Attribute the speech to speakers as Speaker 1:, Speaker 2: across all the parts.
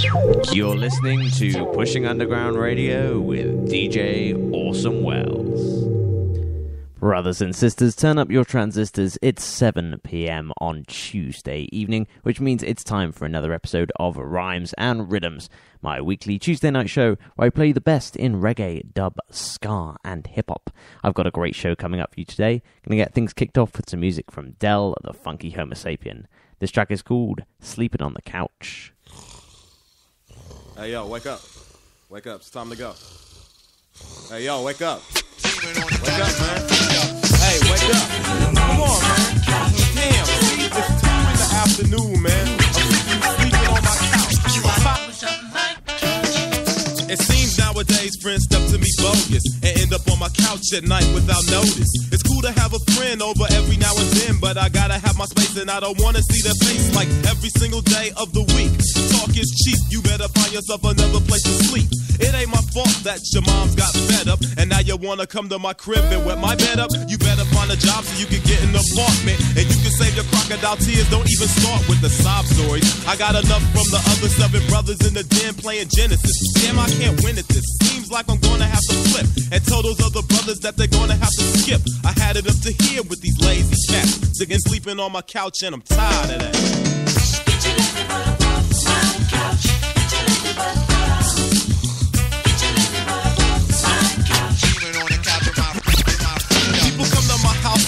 Speaker 1: You're listening to Pushing Underground Radio with DJ Awesome Wells. Brothers and sisters, turn up your transistors. It's 7 pm on Tuesday evening, which means it's time for another episode of Rhymes and Riddims, my weekly Tuesday night show where I play the best in reggae, dub, ska, and hip hop. I've got a great show coming up for you today. Gonna get things kicked off with some music from Del, the funky Homo sapien. This track is called Sleeping on the Couch.
Speaker 2: Hey yo, wake up. Wake up. It's time to go. Hey yo, wake up. Wake up, man. Hey, wake up. Come on, man. Damn, it's two in the afternoon, man. It seems nowadays friends step to me bogus and end up on my couch at night without notice. It's cool to have a friend over every now and then, but I gotta have my space and I don't wanna see their face like every single day of the week. Talk is cheap, you better find yourself another place to sleep. It ain't my fault that your mom's got fed up and now you wanna come to my crib and wet my bed up. You better find a job so you can get an apartment and you can save your crocodile tears. Don't even start with the sob stories. I got enough from the other seven brothers in the den playing Genesis. Damn, I can't win at this. Seems like I'm gonna have to flip and tell those other brothers that they're gonna have to skip. I had it up to here with these lazy cats, sitting sleeping on my couch and I'm tired of that.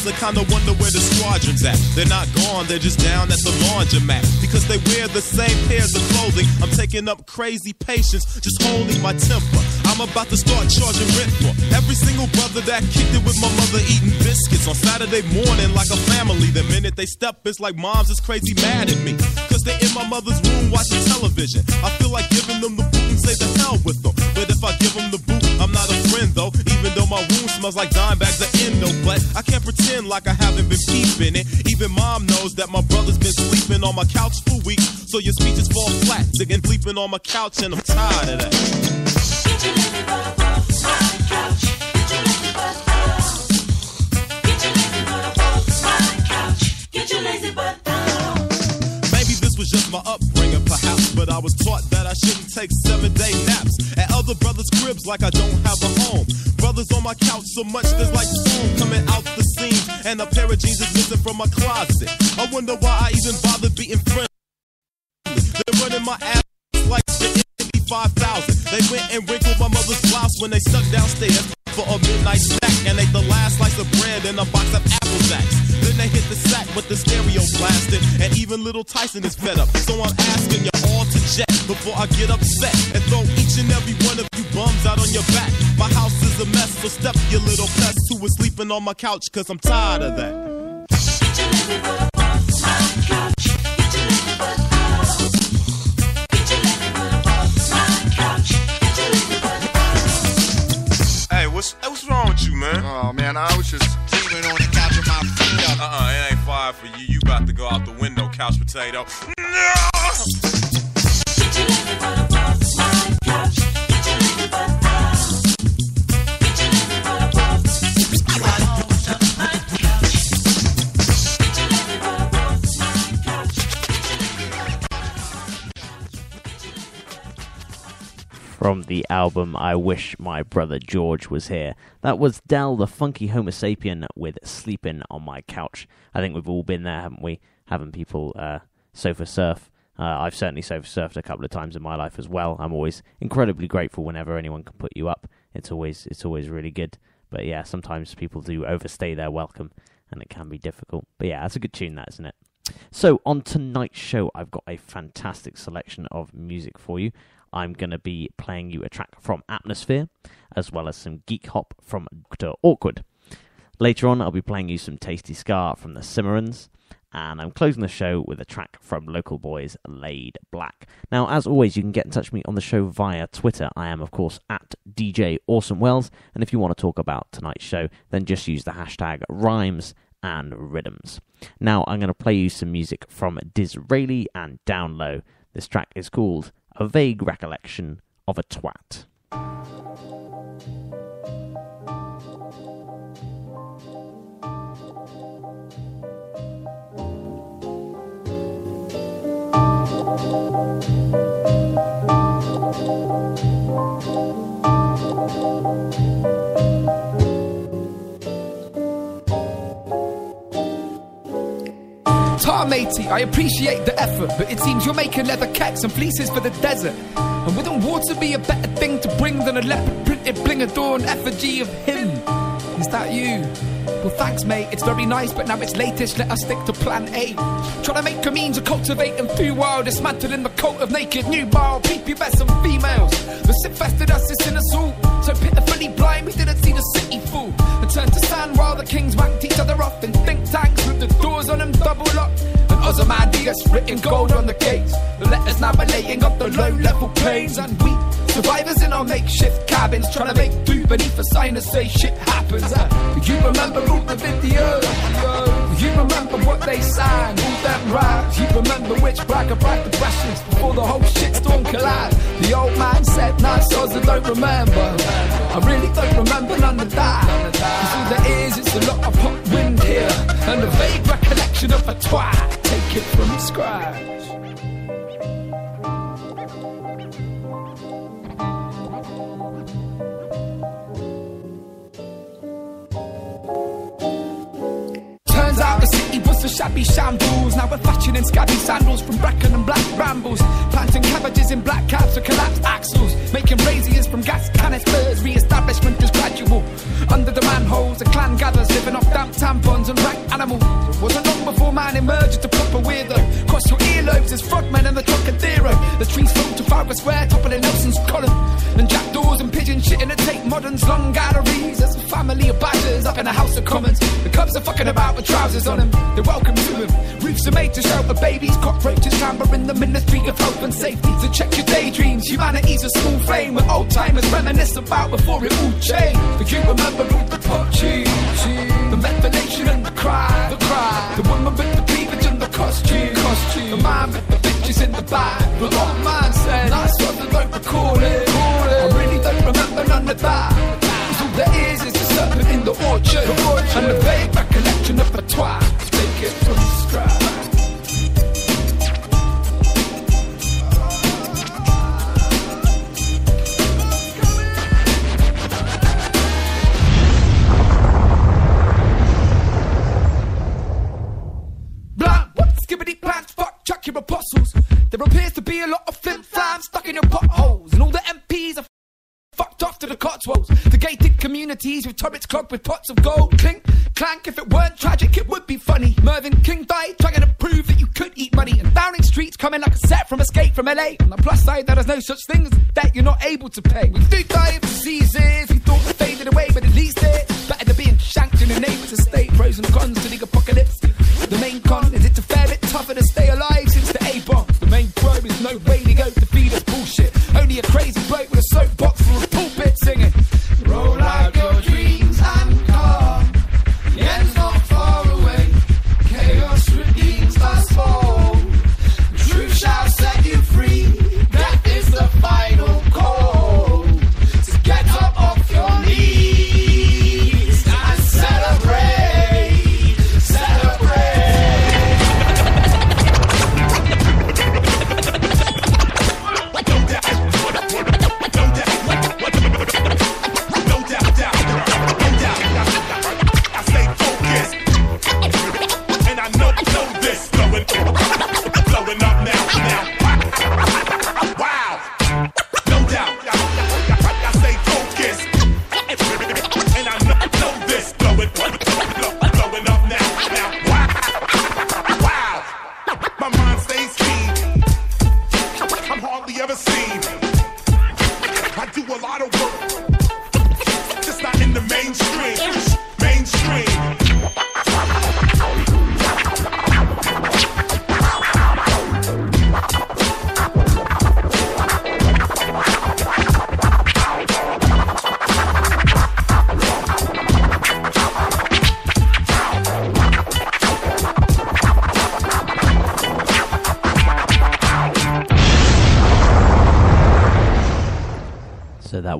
Speaker 2: My house and kinda wonder where the squadron's at. They're not gone, they're just down at the laundromat. Because they wear the same pairs of clothing. I'm taking up crazy patience, just holding my temper. I'm about to start charging rent for every single brother that kicked it with my mother eating biscuits on Saturday morning like a family. The minute they step, it's like mom's is crazy mad at me. Cause they're in my mother's room watching television. I feel like giving them the boot and say the hell with them. But if I give them the smells like dime bags of endo. But I can't pretend like I haven't been peeping it. Even mom knows that my brother's been sleeping on my couch for weeks. So your speeches fall flat. Digging sleeping on my couch and I'm tired of that. Maybe this was just my upbringing, perhaps, but I was taught that I shouldn't take seven day naps at other brothers' cribs like I don't have a home. On my couch so much there's like foam coming out the seams, and a pair of jeans is missing from my closet. I wonder why I even bother being friendly. They're running my ass like the Indy 5000. They went and wrinkled my mother's blouse when they stuck downstairs for a midnight snack and ate the last slice of bread in a box of Apple Jacks. Then they hit the sack with the stereo blasting, and even little Tyson is fed up. So I'm asking you all to jet before I get upset and throw each and every one of you bums out on your back. My house is a mess, so step your little pest who was sleeping on my couch, cause I'm tired of that. Hey, what's hey, what's wrong with you, man?
Speaker 3: Oh man, I was just
Speaker 4: Sleeping on the couch with my feet up.
Speaker 2: Uh-uh, it ain't fire for you. You about to go out the window, couch potato. No!
Speaker 1: From the album I Wish My Brother George Was Here. That was Del the Funky Homo Sapien with Sleeping on My Couch. I think we've all been there, haven't we? Having people uh, sofa surf. Uh, I've certainly sofa surfed a couple of times in my life as well. I'm always incredibly grateful whenever anyone can put you up. It's always it's always really good. But yeah, sometimes people do overstay their welcome and it can be difficult. But yeah, that's a good tune, that isn't it? So, on tonight's show, I've got a fantastic selection of music for you. I'm going to be playing you a track from Atmosphere, as well as some geek hop from Dr. Awkward. Later on, I'll be playing you some tasty ska from the Cimarrons, and I'm closing the show with a track from Local Boys Laid Blak. Now, as always, you can get in touch with me on the show via Twitter. I am, of course, at DJ Awesome Wells, and if you want to talk about tonight's show, then just use the hashtag rhymes and riddims. Now, I'm going to play you some music from Disraeli and Down Low. This track is called A Vague Recollection of a Twat.
Speaker 5: Thank
Speaker 3: Tar matey, I appreciate the effort, but it seems you're making leather cats and fleeces for the desert. And wouldn't water be a better thing to bring than a leopard printed bling adorned effigy of him? Is that you? Well, thanks, mate. It's very nice, but now it's latest. Let us stick to plan A. Try to make a means of cultivating through wild, dismantling the cult of naked nubile prepubescent females. The sit fested us is in. So doors on them double locked. And Ozymandias written gold on the gates. The letters now are laying up the low level plains. And we survivors in our makeshift cabins trying to make do beneath a sign to say shit happens. Uh, you remember all the videos? You remember what they sang? All them raps? You remember which bragger bragged the questions before the whole shitstorm collapsed? The old man said, Nah, soz, I don't remember. I really don't remember none of that. Cause all there is, it's a lot of hot wind here. And a vague recollection of a twat. Take it from scratch. A shabby shambles. Now we're fetching in scabby sandals from bracken and black brambles. Planting cabbages in black caps for collapsed axles. Making braziers from gas canisters. Re establishment is gradual. Under the manholes, a clan gathers, living off damp tampons and rank animals. It wasn't long before man emerged a proper weirdo. Cross your earlobes as frogmen and the Trocadero. The trees to Trafalgar Square, toppling Nelson's column. And jackdaws and pigeon shit in the Tate Modern's long galleries. There's a family of badgers up in the House of Commons. The cubs are fucking about with trousers on them. They're welcome to them. Roofs are made to shelter babies. Cockroaches clamber in the Ministry of Health and Safety. So check your daydreams. Humanity's a small flame where old timers reminisce about before it all changed. But you remember all the cheese, the ventilation and the cry, the cry. The woman with the cleavage and the costume, costume. The man with the bitches in the back. But old man said, nice one, I don't recall it. I really don't remember none of that. all there is is a serpent in the orchard, and the vague recollection of a twat. With pots of gold. Clink, clank, if it weren't tragic, it would be funny. Mervyn King died trying to prove that you could eat money. And Downing Street's coming like a set from Escape from LA. On the plus side, there is no such thing as that you're not able to pay. We do of diseases,
Speaker 5: do a lot work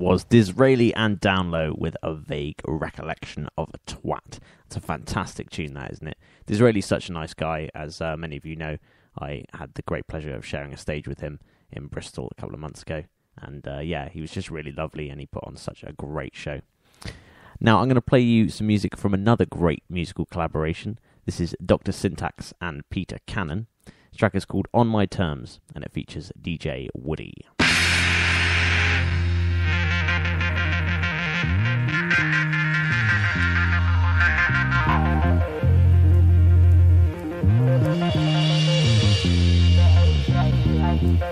Speaker 1: was Disraeli and Downlow with a vague recollection of a twat. It's a fantastic tune, that isn't it? Disraeli's such a nice guy, as uh, many of you know. I had the great pleasure of sharing a stage with him in Bristol a couple of months ago, And uh, yeah, he was just really lovely, and he put on such a great show. Now I'm going to play you some music from another great musical collaboration. This is Dr. Syntax and Peter Cannon. Track is called On My Terms, and it features DJ Woody. Thank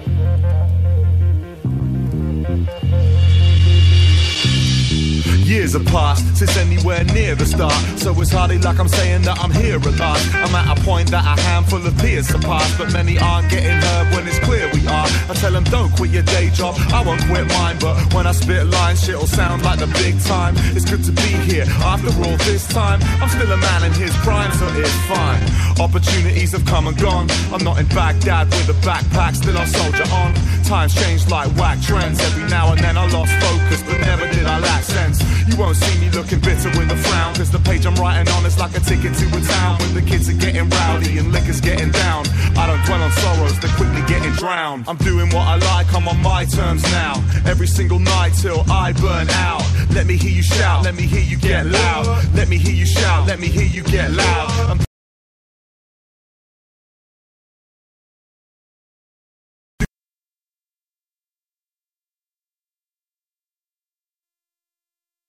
Speaker 1: you.
Speaker 5: Years have passed since anywhere near the start. So it's hardly like I'm saying that I'm here at last. I'm at a point that a handful of peers surpass, but many aren't getting heard when it's clear we are. I tell them don't quit your day job, I won't quit mine. But when I spit lines, shit'll sound like the big time. It's good to be here. After all this time, I'm still a man in his prime, so it's fine. Opportunities have come and gone. I'm not in Baghdad with a backpack, still I soldier on. Times change like whack trends. Every now and then I lost focus, but never did I lack sense. You won't see me looking bitter with a frown, cause the page I'm writing on is like a ticket to a town when the kids are getting rowdy and liquor's getting down. I don't dwell on sorrows, they're quickly getting drowned. I'm doing what I like, I'm on my terms now. Every single night till I burn out. Let me hear you shout, let me hear you get loud. Let me hear you shout, let me hear you get loud. I'm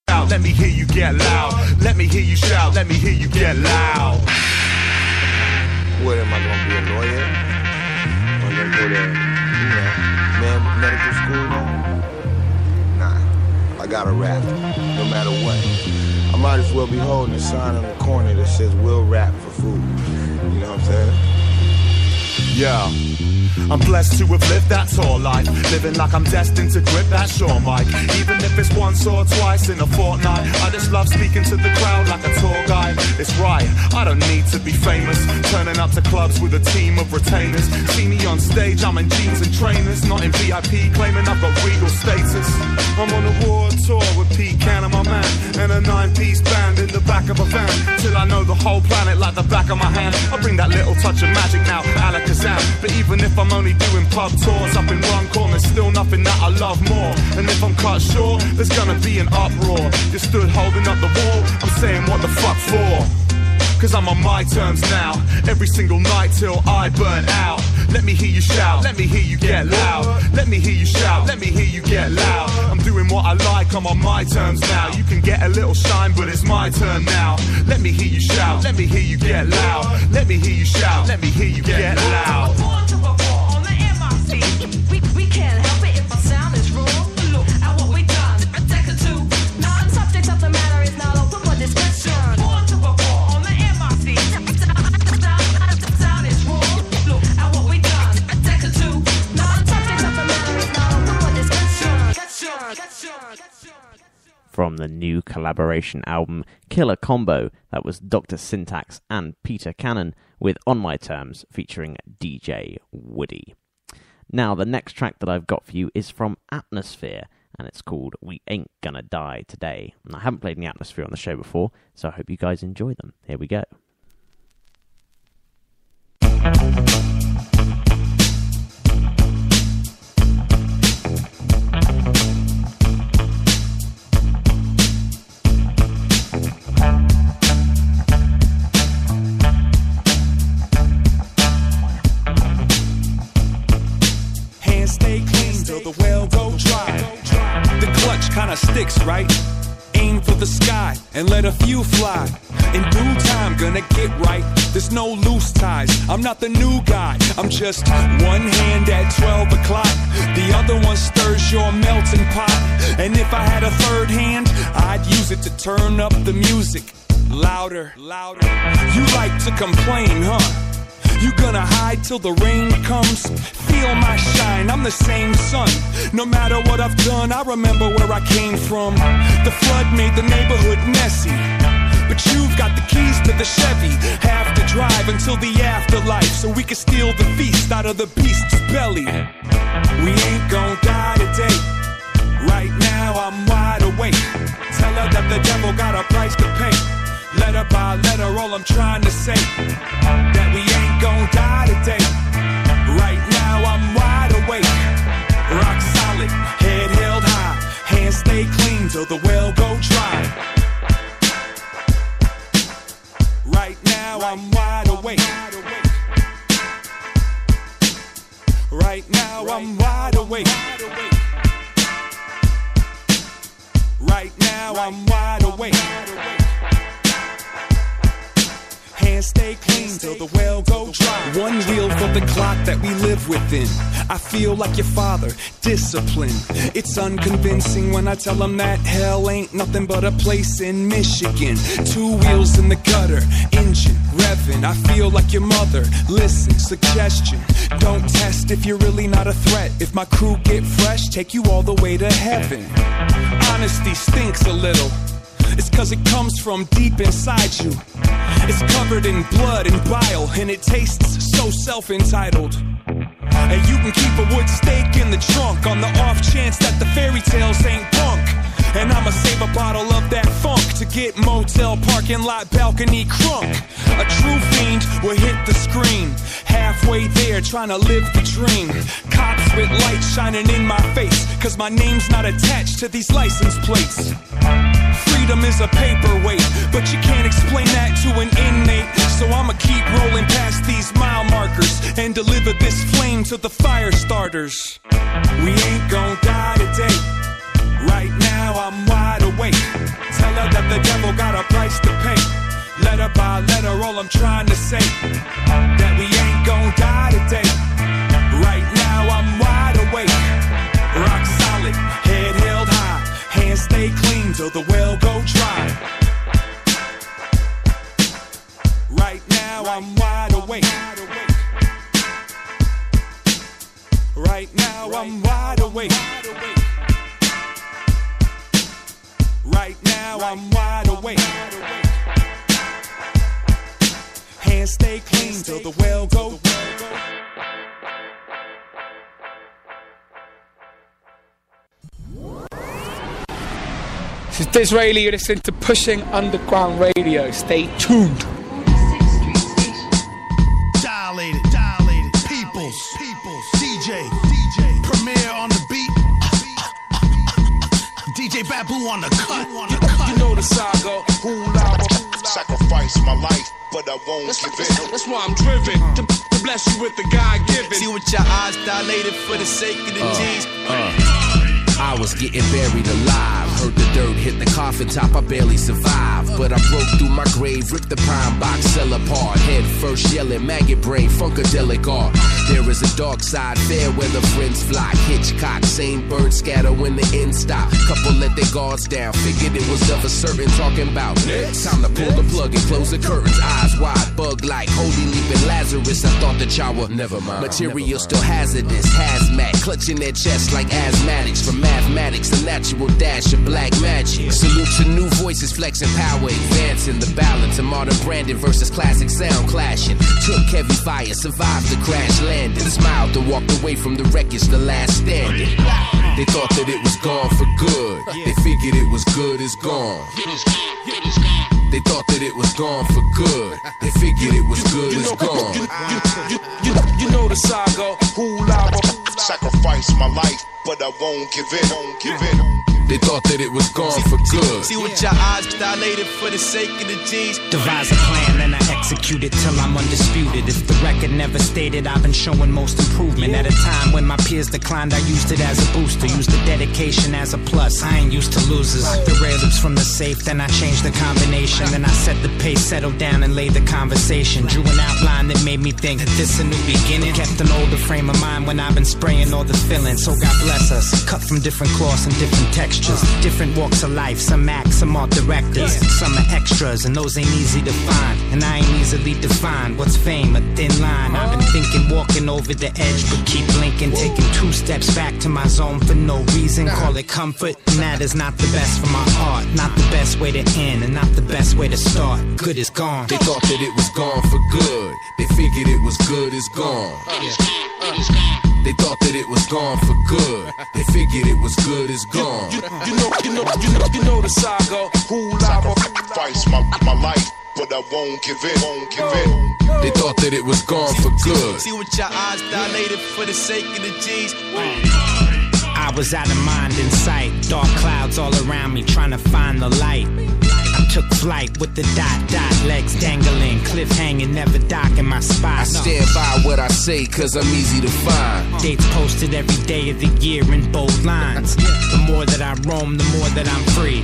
Speaker 5: out. Let me hear you get loud. Let me hear you shout. Let me hear you get loud.
Speaker 6: What am I gonna be a lawyer? Am I gonna go to, you know, med- medical school? Nah, I gotta rap, no matter what. I might as well be holding a sign on the corner that says "We'll rap for food." You know what I'm saying?
Speaker 5: Yeah. I'm blessed to have lived that tall life, living like I'm destined to grip that shore mic. Even if it's once or twice in a fortnight, I just love speaking to the crowd like a tour guide. It's right, I don't need to be famous. Turning up to clubs with a team of retainers. See me on stage, I'm in jeans and trainers, not in VIP, claiming I've got regal status. I'm on a war tour with Pete Cannon, my man, and a nine-piece band in the back of a van. Till I know the whole planet like the back of my hand. I bring that little touch of magic now, Alakazam. But even if I'm only doing pub tours up in Runcorn, there's still nothing that I love more. And if I'm cut short, there's gonna be an uproar. You stood holding up the wall, I'm saying what the fuck for? Cause I'm on my terms now, every single night till I burn out. Let me hear you shout, let me hear you get loud. Let me hear you shout, let me hear you get loud. I'm doing what I like, I'm on my terms now. You can get a little shine, but it's my turn now. Let me hear you shout, let me hear you get loud. Let me hear you shout, let me hear you get loud.
Speaker 1: Collaboration album Killer Combo, that was Dr. Syntax and Peter Cannon with On My Terms featuring DJ Woody. Now, the next track that I've got for you is from Atmosphere, and it's called We Ain't Gonna Die Today. And I haven't played any Atmosphere on the show before, so I hope you guys enjoy them. Here we go.
Speaker 7: The well go dry. The clutch kinda sticks, right? Aim for the sky and let a few fly. In due time, gonna get right. There's no loose ties. I'm not the new guy. I'm just one hand at 12 o'clock. The other one stirs your melting pot. And if I had a third hand, I'd use it to turn up the music. Louder, louder. You like to complain, huh? You gonna hide till the rain comes? Feel my shine, I'm the same sun. No matter what I've done, I remember where I came from. The flood made the neighborhood messy. But you've got the keys to the Chevy. Have to drive until the afterlife so we can steal the feast out of the beast's belly. We ain't gonna die today. Right now, I'm wide awake. Tell her that the devil got a price to pay. Letter by letter, all I'm trying to discipline. It's unconvincing when I tell them that hell ain't nothing but a place in Michigan. Two wheels in the gutter, engine revving. I feel like your mother. Listen, suggestion. Don't test if you're really not a threat. If my crew get fresh, take you all the way to heaven. Honesty stinks a little. It's cause it comes from deep inside you. It's covered in blood and bile, and it tastes so self entitled. And you can keep a wood stake in the trunk on the off chance that the fairy tales ain't punk. And I'ma save a bottle of that funk to get motel parking lot balcony crunk. A true fiend will hit the screen. Halfway there, trying to live the dream. Cops with lights shining in my face, cause my name's not attached to these license plates. Freedom is a paperweight, but you can't explain that to an inmate. So I'ma keep rolling past these mile markers and deliver this flame to the fire starters. We ain't gon' die today. Right now I'm wide awake. Tell her that the devil got a price to pay. Letter by letter, all I'm trying to say that we ain't gon' die today.
Speaker 3: This is Disraeli, you're listening to Pushing Underground Radio. Stay tuned.
Speaker 5: Dilated, dilated, peoples, peoples, DJ, DJ, Premier on the beat, DJ Babu on the cut,
Speaker 7: You know the saga. Hula,
Speaker 4: Sacrifice my life, but I won't give in.
Speaker 7: That's why I'm driven to, to bless you with the God given.
Speaker 8: See what your eyes dilated for the sake of the uh, G's.
Speaker 9: I was getting buried alive. Heard the dirt hit the coffin top, I barely survived. But I broke through my grave, ripped the pine box cell apart. Head first yelling, maggot brain, funkadelic art. There is a dark side fair where the friends flock. Hitchcock, same bird scatter when the end stop. Couple let their guards down, figured it was of a certain talking about. Next. Time to pull the plug and close the curtains, eyes wide, bug like holy leaping Lazarus. I thought that y'all were never mind. Material still hazardous, hazmat, clutching their chest like asthmatics from mathematics, the natural dash of black magic. Salute to new voices flexing power, advancing the balance of modern branding versus classic sound clashing. Took heavy fire, survived the crash landing, smiled and walked away from the wreckage, the last standing. They thought that it was gone for good. They figured it was good as gone. They thought that it was gone for good. They figured it was good as gone.
Speaker 7: You, you, you know the saga. Hula,
Speaker 4: Sacrifice my life, but I won't give in. Won't give in.
Speaker 9: They thought that it was gone for good.
Speaker 8: See what your eyes dilated for the sake of the G's.
Speaker 10: Devise a plan and I execute it till I'm undisputed. If the record never stated, I've been showing most improvement. At a time when my peers declined, I used it as a booster. Used the dedication as a plus. I ain't used to losers. The rare loops from the safe, then I changed the combination. Then I set the pace, settled down and laid the conversation. Drew an outline that made me think that this a new beginning. Kept an older frame of mind when I've been spraying all the feelings. So God bless us. Cut from different cloths and different textures. Different walks of life. Some act, some are directors. Some are extras, and those ain't easy to find. And I ain't easily defined. What's fame? A thin line. I've been thinking, walking over the edge, but keep blinking. Taking two steps back to my zone for no reason. Call it comfort. And that is not the best for my heart. Not the best way to end, and not the best way to start. Good is gone.
Speaker 9: They thought that it was gone for good. They figured it was good as gone. They thought that it was gone for good. They figured it was good as gone.
Speaker 7: you know, you know, you know, you know the saga. Hula,
Speaker 4: Sacrifice my, my life, but I won't give in. Won't give in.
Speaker 9: They thought that it was gone for good.
Speaker 8: See what your eyes dilated for the sake of the G's.
Speaker 10: I was out of mind in sight. Dark clouds all around me, trying to find the light. Took flight with the dot dot, legs dangling, cliff hanging, never docking my spot.
Speaker 9: I stand by what I say, cause I'm easy to find.
Speaker 10: Dates posted every day of the year in bold lines. The more that I roam, the more that I'm free.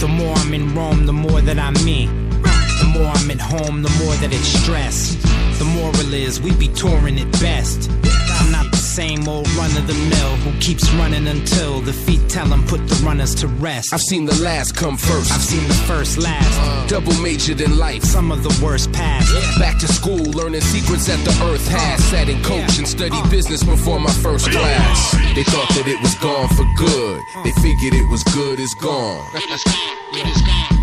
Speaker 10: The more I'm in Rome, the more that I'm me. The more I'm at home, the more that it's stress. The moral is we be touring at best. I'm not the same old run of the mill who keeps running until the feet tell him put the runners to rest.
Speaker 9: I've seen the last come first.
Speaker 10: I've seen the first last.
Speaker 9: Uh, double majored in life.
Speaker 10: Some of the worst past.
Speaker 9: Back to school, learning secrets that the earth has. Uh, Sat in coach and studied business before my first class. They thought that it was gone for good. Uh. They figured it was good as gone.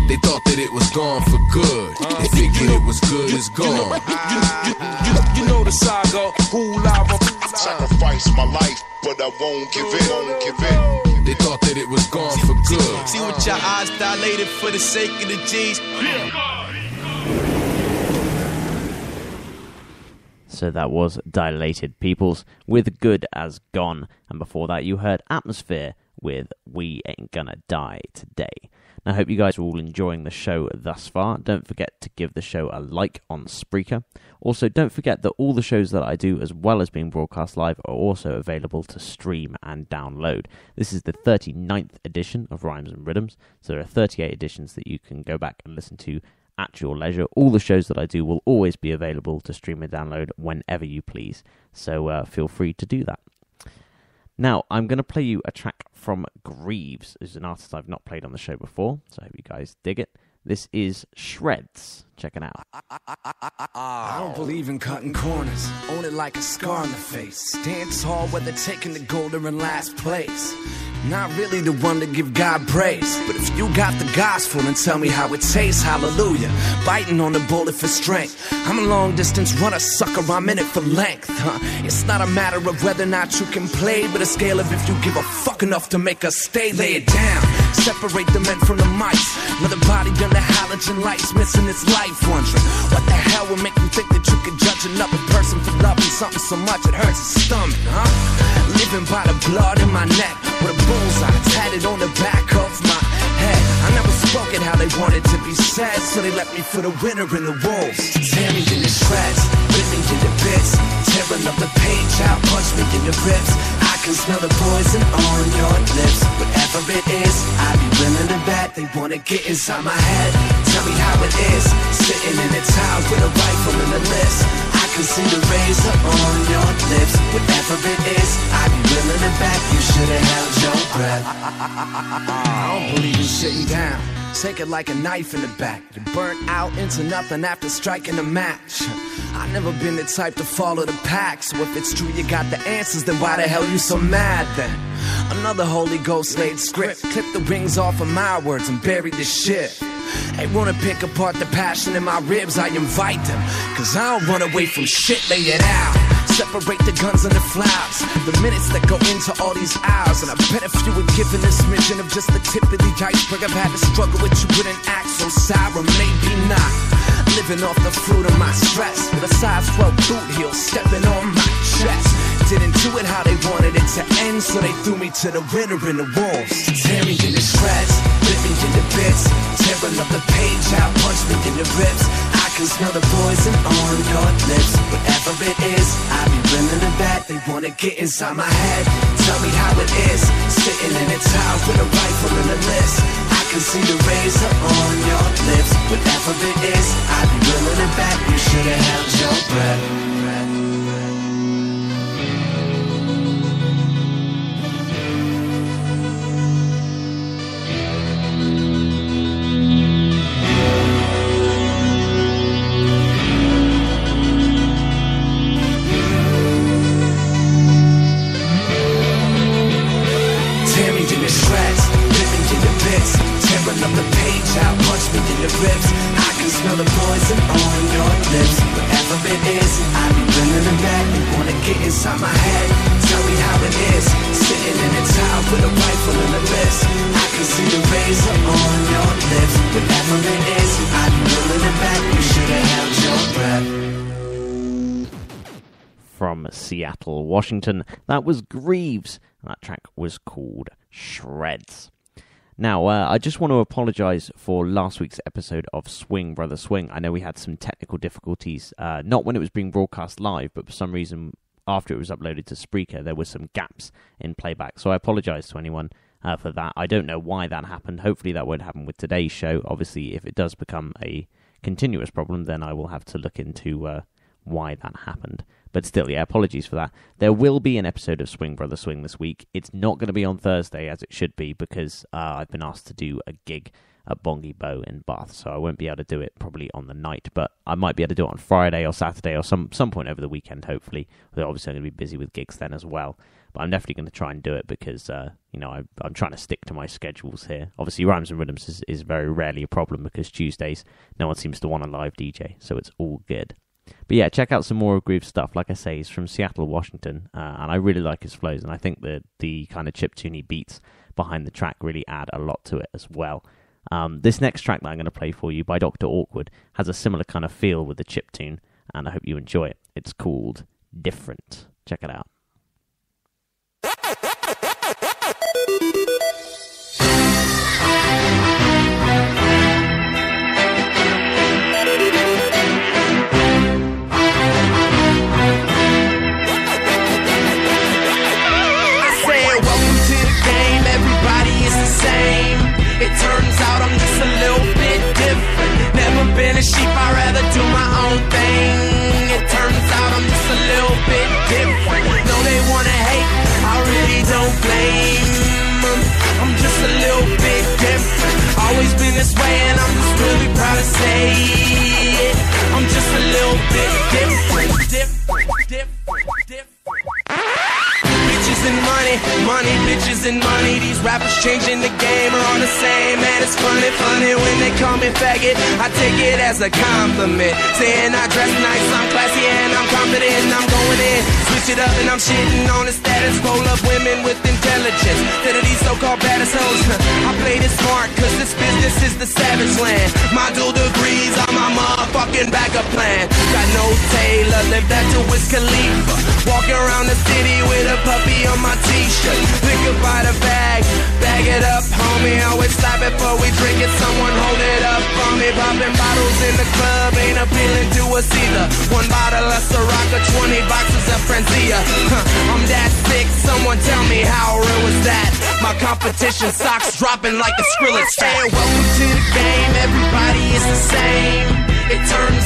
Speaker 9: They thought that it was gone for good. Uh, they figured it was good as gone.
Speaker 8: You, you, you, you know the saga. Who live on
Speaker 4: Sacrifice my life, but I won't give in. Won't give in.
Speaker 9: They thought that it was gone for good.
Speaker 11: See what your eyes dilated for the sake of the G's.
Speaker 1: So that was Dilated Peoples with Good as Gone. And before that, you heard Atmosphere with We Ain't Gonna Die Today. I hope you guys are all enjoying the show thus far. Don't forget to give the show a like on Spreaker. Also, don't forget that all the shows that I do, as well as being broadcast live, are also available to stream and download. This is the 39th edition of Rhymes and Riddims, so there are 38 editions that you can go back and listen to at your leisure. All the shows that I do will always be available to stream and download whenever you please, so uh, feel free to do that. Now, I'm going to play you a track from Grieves, who's an artist I've not played on the show before, so I hope you guys dig it. This is Shreds. Check it out.
Speaker 12: I don't believe in cutting corners. Own it like a scar on the face. Stand tall whether taking the gold or in last place. Not really the one to give God praise. But if you got the gospel, then tell me how it tastes. Hallelujah. Biting on the bullet for strength. I'm a long distance runner, sucker. I'm in it for length. Huh? It's not a matter of whether or not you can play, but a scale of if you give a fuck enough to make us stay. Lay it down. Separate the men from the mice. Another body under halogen lights, missing its life. Wondering what the hell would make you think that you could judge another person for loving something so much it hurts his stomach, huh? Living by the blood in my neck with a bullseye tatted on the back of my head. I never spoke it how they wanted to be said, so they left me for the winter in the wolves. Tear me in the shreds, rip me in the bits, tearing up the page out, punch me in the ribs. I can smell the poison on your lips. Whatever it is, I'd be willing to bet they wanna get inside my head. Tell me how it is, sitting in a town with a rifle in the list. I can see the razor on your lips. Whatever it is, I be willing to bet you should've held your breath. I don't believe in sitting down. Take it like a knife in the back. You burnt out into nothing after striking a match. I've never been the type to follow the pack. So if it's true you got the answers, then why the hell you so mad then? Another Holy Ghost laid script. Clip the wings off of my words and bury the shit. They wanna pick apart the passion in my ribs, I invite them. Cause I don't run away from shit, lay it out. Separate the guns and the flowers. The minutes that go into all these hours. And I bet if you were given this mission of just the tip of the iceberg, I've had to struggle with you wouldn't act so sour. Maybe not. Living off the fruit of my stress. With a size 12 boot heel stepping on my chest. Didn't do it how they wanted it to end, so they threw me to the winter in the wolves. Tear me in the shreds, rip me in the bits, tearing up the page out, punch me in the ribs. I can smell the poison on your lips. Whatever it is, I be willing to bet they wanna get inside my head. Tell me how it is, sitting in a tower with a rifle and a list. I can see the razor on your lips. Whatever it is, I be willing to bet you should've held your breath.
Speaker 1: Washington. That was Grieves, that track was called Shreds. Now, uh, I just want to apologise for last week's episode of Swing Brother Swing. I know we had some technical difficulties, uh, not when it was being broadcast live, but for some reason after it was uploaded to Spreaker, there were some gaps in playback. So I apologise to anyone uh, for that. I don't know why that happened. Hopefully, that won't happen with today's show. Obviously, if it does become a continuous problem, then I will have to look into uh, why that happened. But still, yeah, apologies for that. There will be an episode of Swing Brother Swing this week. It's not going to be on Thursday as it should be because uh, I've been asked to do a gig at Bonghy-Bo in Bath, so I won't be able to do it probably on the night. But I might be able to do it on Friday or Saturday or some some point over the weekend, hopefully. Obviously I'm going to be busy with gigs then as well. But I'm definitely going to try and do it because uh, you know I, I'm trying to stick to my schedules here. Obviously, rhymes and riddims is, is very rarely a problem because Tuesdays no one seems to want a live DJ, so it's all good. But yeah, check out some more of Grieves' stuff. Like I say, he's from Seattle, Washington, uh, and I really like his flows, and I think that the kind of chiptune beats behind the track really add a lot to it as well. Um, this next track that I'm going to play for you by Dr. Awkward has a similar kind of feel with the chip tune, and I hope you enjoy it. It's called Different. Check it out.
Speaker 13: A sheep, I'd rather do my own thing. It turns out I'm just a little bit different. No, they wanna hate, I really don't blame 'em. I'm just a little bit different. Always been this way, and I'm just really proud to say it. I'm just a little bit different, different, different, and money, money, bitches and money. These rappers changing the game are all the same. Man, it's funny, funny when they call me faggot. I take it as a compliment. Saying I dress nice, I'm classy and I'm confident. I'm going in, switch it up and I'm shitting on the status. Roll up women with intelligence. Instead of these so-called baddest hoes. I play this smart cause this business is the savage land. My dual degrees are my motherfucking backup plan. Got no tailor, live that to Wiz Khalifa. Walking around the city with a puppy on my t-shirt. Pick up by the bag, bag it up, homie. Always stop before we drink it. Someone hold it up for me. Popping bottles in the club ain't appealing to us either. One bottle of Ciroc, 20 boxes of Franzia. Huh, I'm that sick. Someone tell me how real was that? My competition socks dropping like a Skrillex fan. Welcome to the game. Everybody is the same. It turns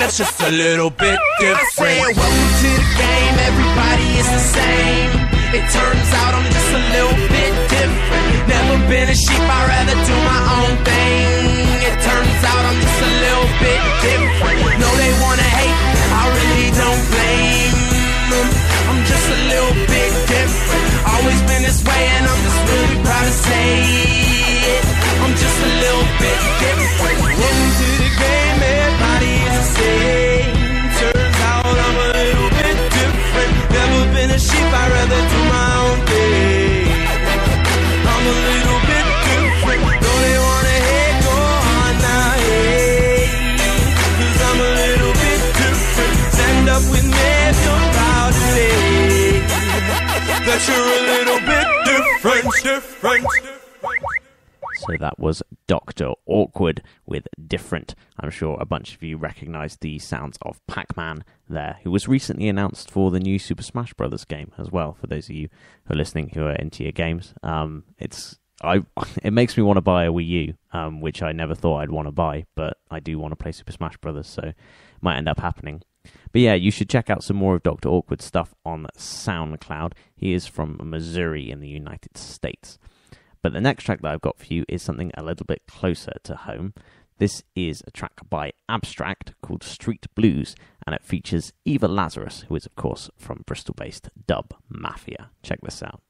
Speaker 13: that's just a little bit different. I say, welcome to the game, everybody is the same. It turns out I'm just a little bit different. Never been a sheep, I'd rather do my own thing. It turns out I'm just a little bit different. No, they wanna hate, I really don't blame 'em. I'm just a little bit different. Always been this way, and I'm just really proud to say you're a little bit different, different.
Speaker 1: So that was Dr. Awkward with Different. I'm sure a bunch of you recognize the sounds of Pac Man there, who was recently announced for the new Super Smash Bros. game as well, for those of you who are listening who are into your games. Um, it's I it makes me want to buy a Wii U, um, which I never thought I'd want to buy, but I do want to play Super Smash Brothers, so it might end up happening. But yeah, you should check out some more of Dr. Awkward stuff on SoundCloud. He is from Missouri in the United States. But the next track that I've got for you is something a little bit closer to home. This is a track by Abstract called Street Blues, and it features Eva Lazarus, who is, of course, from Bristol based Dub Mafia. Check this out.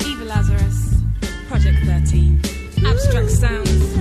Speaker 14: Eva Lazarus, Project 13, Abstract Sounds.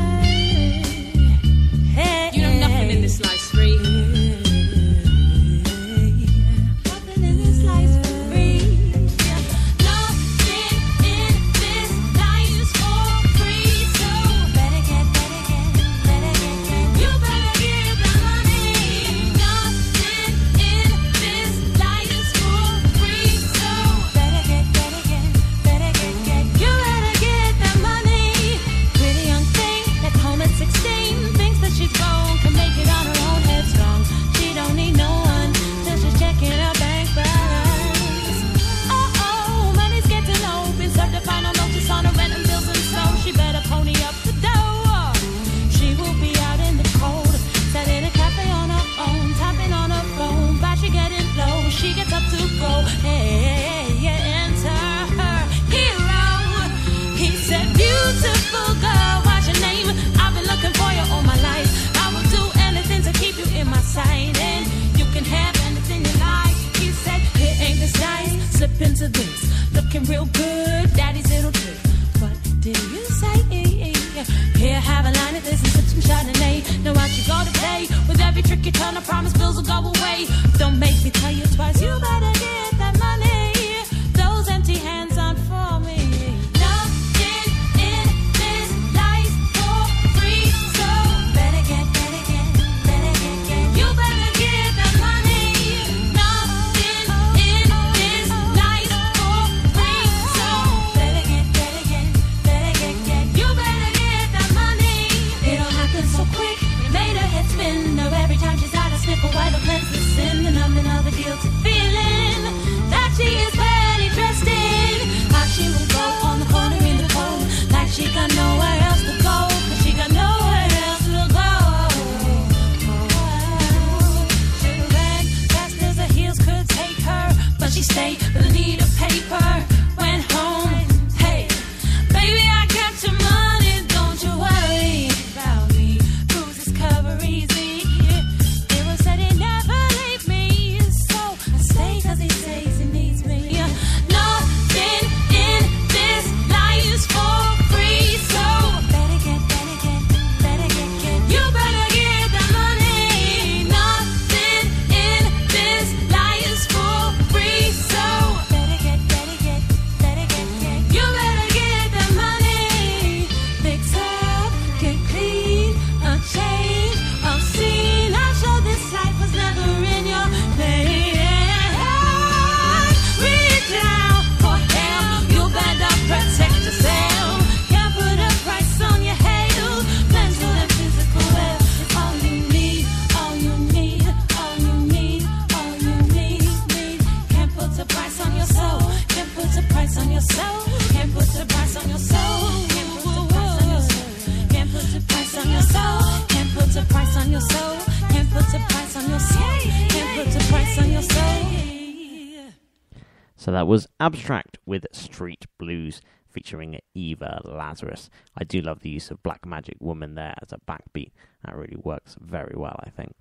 Speaker 1: Abstract with Street Blues featuring Eva Lazarus. I do love the use of Black Magic Woman there as a backbeat. That really works very well, I think.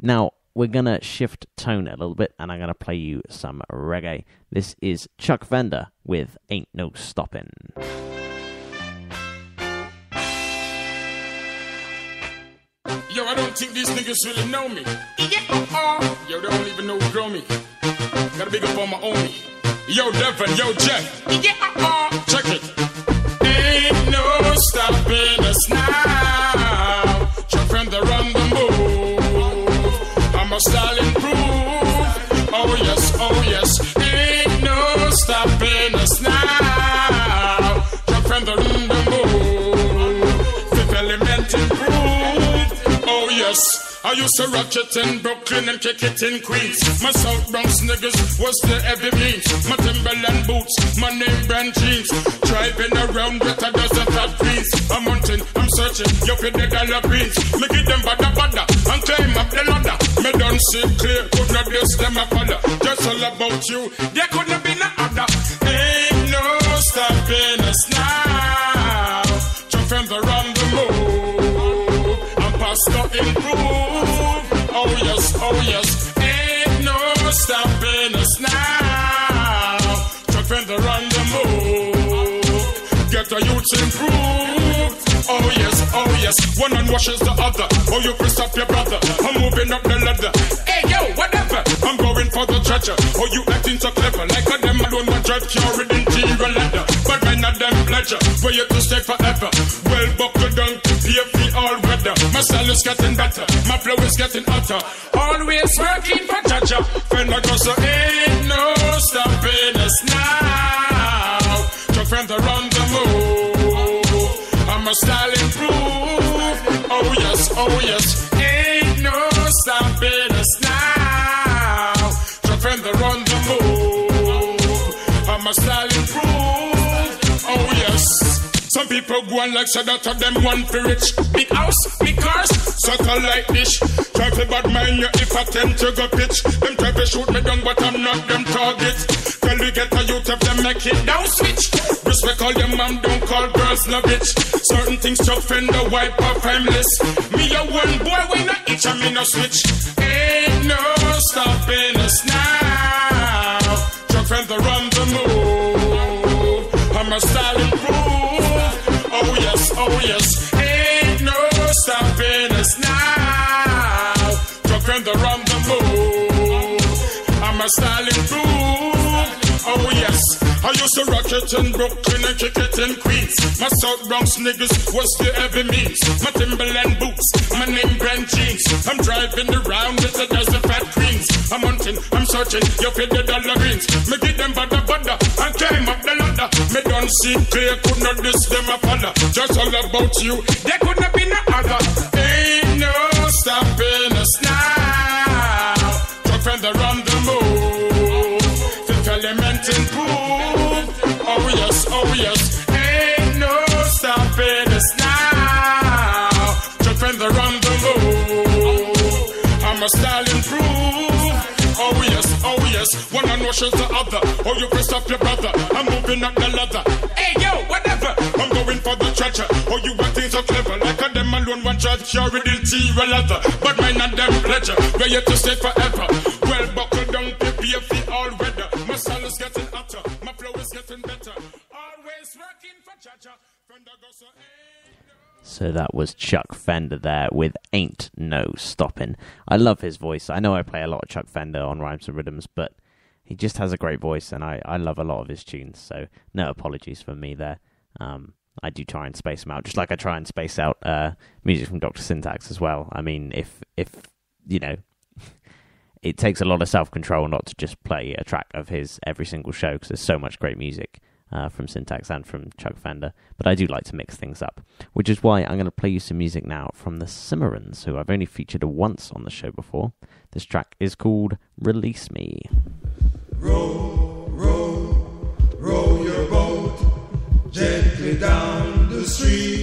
Speaker 1: Now, we're going to shift tone a little bit and I'm going to play you some reggae. This is Chuck Fender with Ain't No Stoppin'.
Speaker 15: Yo, I don't think these niggas really know me. Yeah, uh, yo, they don't even know who grow me. Gotta big up on my homie yo Devin, yo Jeff. Yeah, uh, check it. Ain't no stopping us now. Jump from the run the move. I'm a Stalin proof. Oh yes, oh yes. Ain't no stopping us now. Jump from the run the move. Fifth element improved. Oh yes. I used to rock it in Brooklyn and kick it in Queens. My South Bronx niggas was the heavy means. My Timberland boots, my name brand jeans. Driving around with a dozen fat queens. I'm hunting, I'm searching, you for the dollar greens. Me give them bada bada and climb up the ladder. Me done see clear, could not this them a follow. Just all about you, there could not be no other. Ain't no stopping us now. Jump and run the move. I'm past the improve. Stopping us now. Jump and run the move. Get the youth improved. Oh yes, oh yes. One hand washes the other. Oh, you can stop your brother. I'm moving up the ladder. Hey yo, whatever. I'm going for the treasure. Oh, you acting so clever. Like a them alone one drive in interior ladder. But mine of them pleasure. For you to stay forever. Well buckled down pay for all weather. My style is getting better. My flow is getting hotter. Always working for Jaja. Friend, go so ain't no stopping us now. Your friends are on the move. I'm a style improve. Oh yes, oh yes. Some people go on like so that of them one for rich. Big house, big cars, sucker like dish. Try to bad mind you if I tend to go pitch. Them try to shoot me down, but I'm not them target. Tell we get a youth of them make it down switch. Respect all them mom, don't call girls no bitch. Certain things Chuck the wipe off timeless. Me a one boy, we not each and me no switch. Ain't no stopping us now. Chuck Fender run the move. I'm a style improve. Oh yes. Ain't no stopping us now. Chuck Fender run the move. I'm a yes. I used to rock it in Brooklyn and kick it in Queens. My South Bronx niggas was the heavy means. My Timberland boots, my name brand jeans. I'm driving around with a dozen fat queens. I'm hunting, I'm searching, you feel the dollar greens. Me give them bada bada and climb up the ladder. Me don't see clear, could not diss them a follow. Just all about you, there could not be no other. Ain't no stopping us now. From the run Oh yes. Ain't no stopping us now. Truck the run the move. I'm a style improve. Oh yes, oh yes. One hand washes the other. Oh, you can stop your brother. I'm moving up the ladder. Hey yo, whatever. I'm going for the treasure. Oh, you acting so clever. Like a them alone one shot carry the tea leather. But mine and them pleasure. Where you to stay forever. Well buckled down a fee all weather. My style is getting So
Speaker 1: that was Chuck Fender there with Ain't No Stopping. I love his voice. I know I play a lot of Chuck Fender on Rhymes and Riddims, but he just has a great voice and I, I love a lot of his tunes. So no apologies for me there. Um, I do try and space them out, just like I try and space out uh, music from Dr. Syntax as well. I mean, if if you know, it takes a lot of self control not to just play a track of his every single show because there's so much great music uh, from Syntax and from Chuck Fender. But I do like to mix things up, which is why I'm going to play you some music now from the Cimarrons, who I've only featured once on the show before. This track is called Release Me.
Speaker 16: Row, row, row your boat gently down the stream.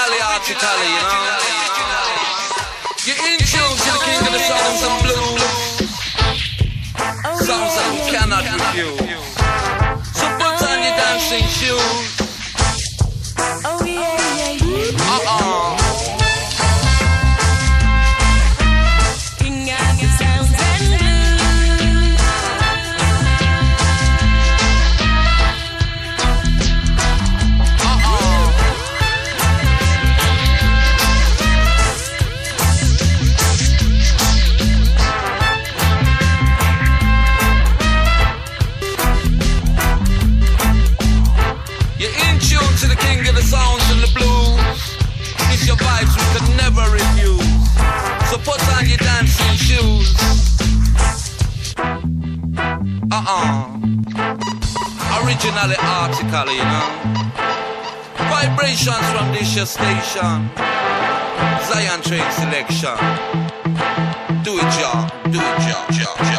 Speaker 17: originally, artically, you know. You're in tune to the king of the songs and blues. Songs that we cannot refuse. So put on your dancing shoes. your station. Zion train selection. Do it, y'all. Do it, y'all.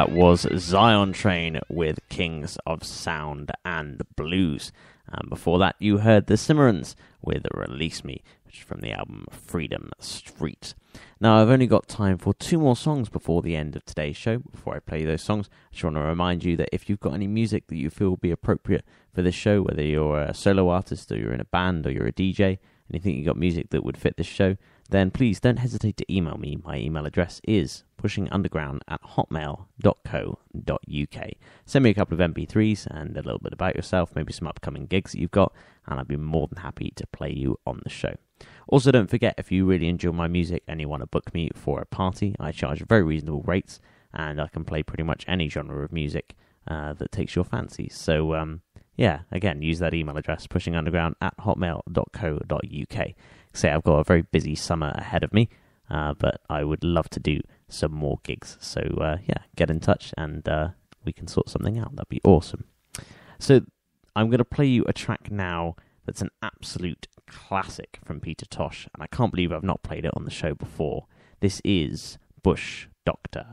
Speaker 14: That
Speaker 1: was Zion Train with Kings of Sound and Blues. And before that, you heard The Cimarrons with Release Me, which is from the album Freedom Street. Now, I've only got time for two more songs before the end of today's show. Before I play those songs, I just want to remind you that if you've got any music that you feel would be appropriate for this show, whether you're a solo artist or you're in a band or you're a DJ, and you think you've got music that would fit this show, then please don't hesitate to email me. My email address is pushingunderground at hotmail.co.uk. Send me a couple of MP3s and a little bit about yourself, maybe some upcoming gigs that you've got, and I'd be more than happy to play you on the show. Also, don't forget if you really enjoy my music and you want to book me for a party, I charge very reasonable rates and I can play pretty much any genre of music uh, that takes your fancy. So, um, yeah, again, use that email address, pushingunderground at hotmail.co.uk. Say, I've got a very busy summer ahead of me, uh, but I would love to do some more gigs. So, uh, yeah, get in touch and uh, we can sort something out. That'd be awesome. So, I'm going to play you a track now that's an absolute classic from Peter Tosh, and I can't believe I've not played it on the show before. This is Bush Doctor.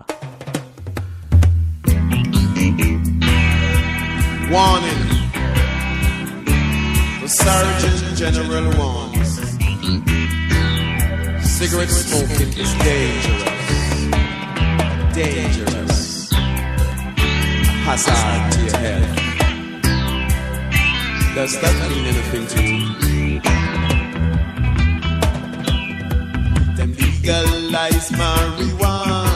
Speaker 2: Warning. The Surgeon General warns. Cigarette smoking is dangerous. Dangerous. Hazard to your health. Does that mean anything to you? Them legalize marijuana.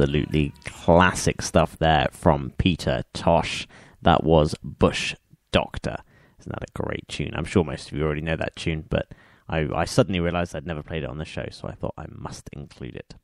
Speaker 1: Absolutely classic stuff there from Peter Tosh. That was Bush Doctor. Isn't that a great tune? I'm sure most of you already know that tune, but I, I suddenly realised I'd never played it on the show, so I thought I must include it.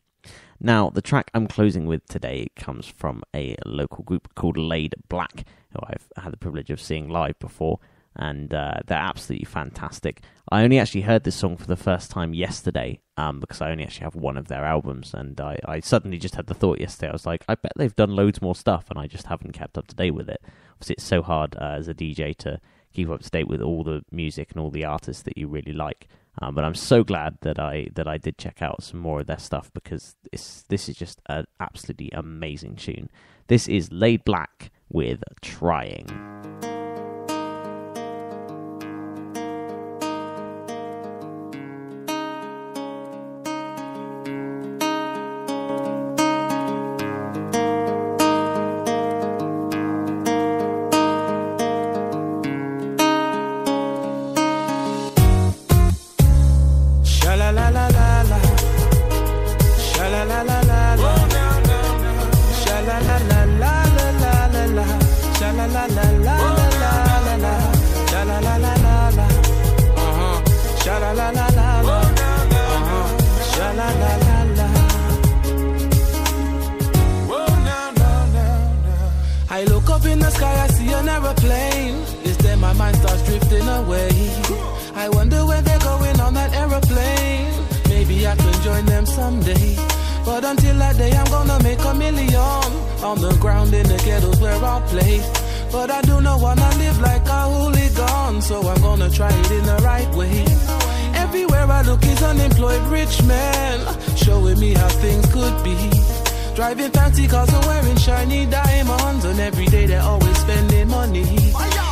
Speaker 1: Now, the track I'm closing with today comes from a local group called Laid Blak, who I've had the privilege of seeing live before, and uh, they're absolutely fantastic. I only actually heard this song for the first time yesterday um, because I only actually have one of their albums, and I, I suddenly just had the thought yesterday. I was like, I bet they've done loads more stuff, and I just haven't kept up to date with it. Obviously, it's so hard uh, as a DJ to keep up to date with all the music and all the artists that you really like. Um, but I'm so glad that I that I did check out some more of their stuff because this this is just an absolutely amazing tune. This is Laid Blak with Trying.
Speaker 18: Join them someday. But until that day, I'm gonna make a million on the ground in the ghettos where I play. But I do not wanna live like a hooligan, so I'm gonna try it in the right way. Everywhere I look is unemployed rich men, showing me how things could be. Driving fancy cars and wearing shiny diamonds, and every day they're always spending money.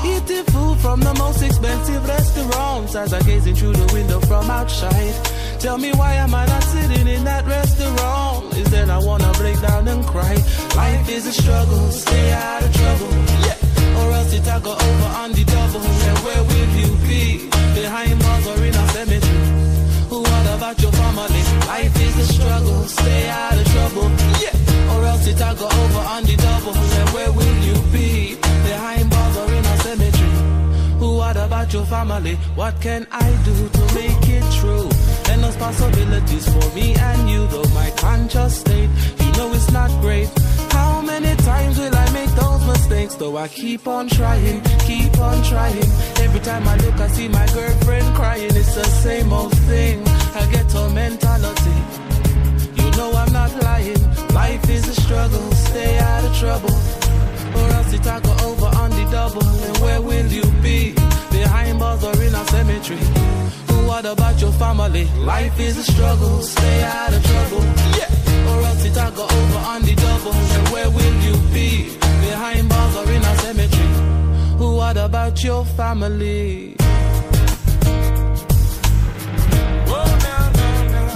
Speaker 18: Eating food from the most expensive restaurants as I gazing through the window from outside. Tell me why am I not sitting in that restaurant? Is then I wanna break down and cry. Life is a struggle, stay out of trouble. Yeah. Or else it I go over on the double. And where will you be? Behind bars or in a cemetery? What about your family? Life is a struggle, stay out of trouble. Yeah. Or else it I go over on the double. And where will you be? Behind bars or in a cemetery? What about your family? What can I do to make it true? Endless possibilities for me and you, though my conscious state, you know it's not great. How many times will I make those mistakes? Though I keep on trying, keep on trying. Every time I look, I see my girlfriend crying. It's the same old thing. I get a mentality. You know I'm not lying. Life is a struggle. Stay out of trouble. Or else it I go over on the double. And where will you be? Behind bars or in a cemetery? What about your family? Life is a struggle. Stay out of trouble. Yeah. Or else it I go over on the double. And where will you be? Behind bars or in a cemetery? Who What about your family?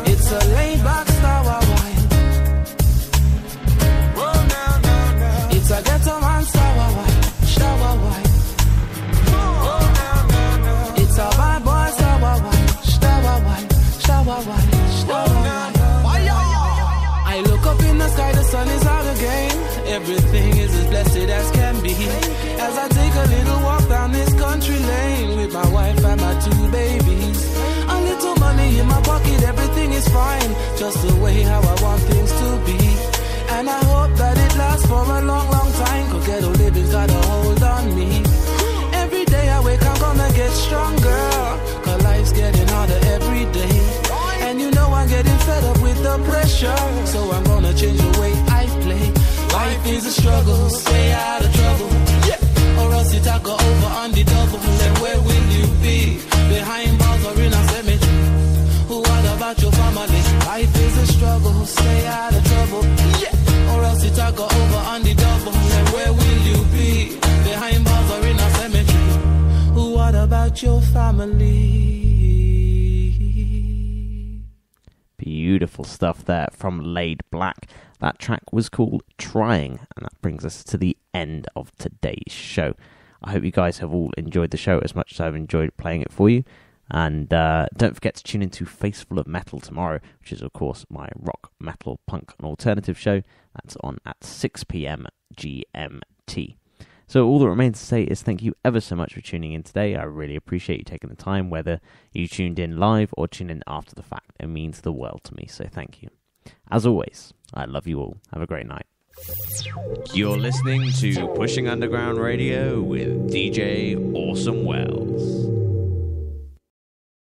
Speaker 18: It's a laid back fine. Just the way how I want things to be. And I hope that it lasts for a long, long time. Cause ghetto living's got a hold on me. Every day I wake, I'm gonna get stronger. Cause life's getting harder every day. And you know I'm getting fed up with the pressure. So I'm gonna change the way I play. Life is a struggle, stay out about your family?
Speaker 1: Beautiful stuff there from Laid Blak. That track was called Trying, and that brings us to the end of today's show. I hope you guys have all enjoyed the show as much as I've enjoyed playing it for you. And uh, don't forget to tune into Face Full of Metal tomorrow, which is, of course, my rock, metal, punk, and alternative show. That's on at 6 p.m. GMT. So all that remains to say is thank you ever so much for tuning in today. I really appreciate you taking the time, whether you tuned in live or tuned in after the fact. It means the world to me, so thank you. As always, I love you all. Have a great night. You're listening to Pushing Underground Radio with DJ Awesome Wells.